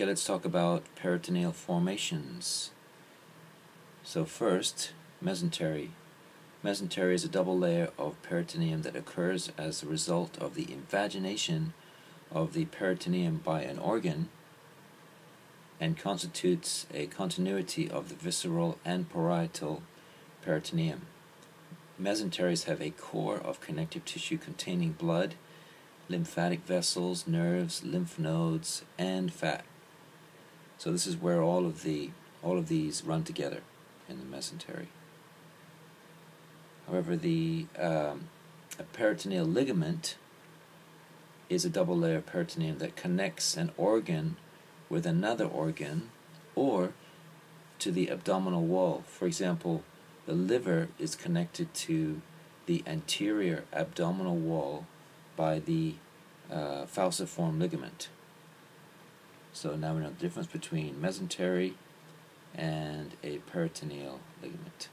Okay, let's talk about peritoneal formations. So first, mesentery. Mesentery is a double layer of peritoneum that occurs as a result of the invagination of the peritoneum by an organ and constitutes a continuity of the visceral and parietal peritoneum. Mesenteries have a core of connective tissue containing blood, lymphatic vessels, nerves, lymph nodes, and fat. So this is where all of the all of these run together in the mesentery. However, the um, peritoneal ligament is a double layer peritoneum that connects an organ with another organ or to the abdominal wall. For example, the liver is connected to the anterior abdominal wall by the uh, falciform ligament. So now we know the difference between mesentery and a peritoneal ligament.